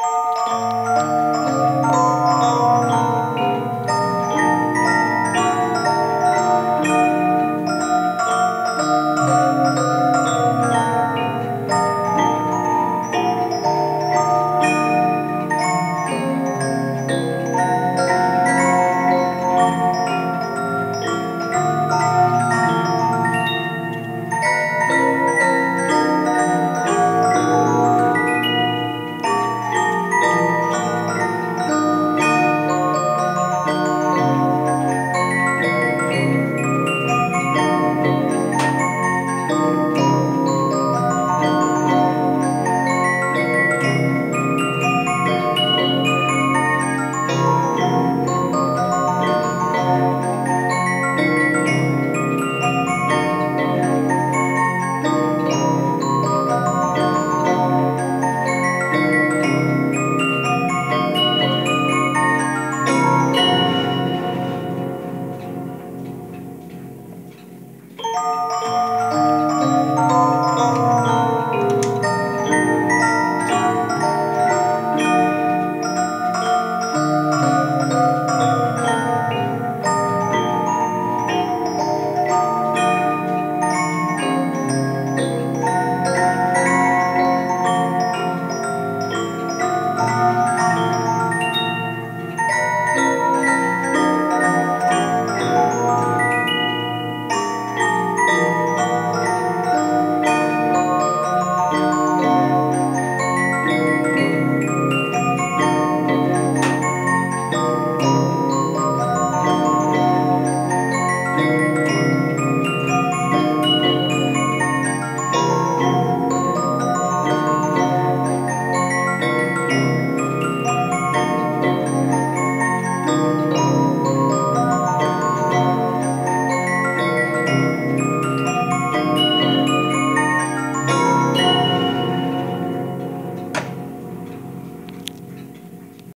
Música